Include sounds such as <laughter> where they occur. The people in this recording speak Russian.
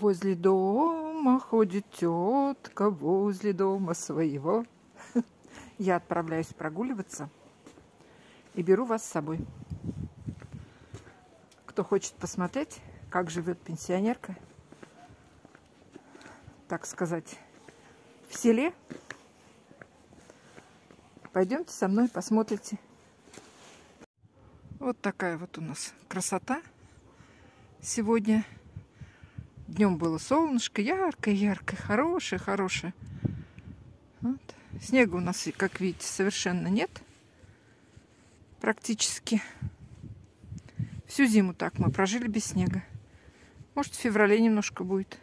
Возле дома ходит тетка, возле дома своего. <laughs> Я отправляюсь прогуливаться и беру вас с собой. Кто хочет посмотреть, как живет пенсионерка, так сказать, в селе, пойдемте со мной посмотрите. Вот такая вот у нас красота сегодня. Днем было солнышко, яркое, яркое, хорошее, хорошее. Вот. Снега у нас, как видите, совершенно нет. Практически. Всю зиму так мы прожили без снега. Может, в феврале немножко будет.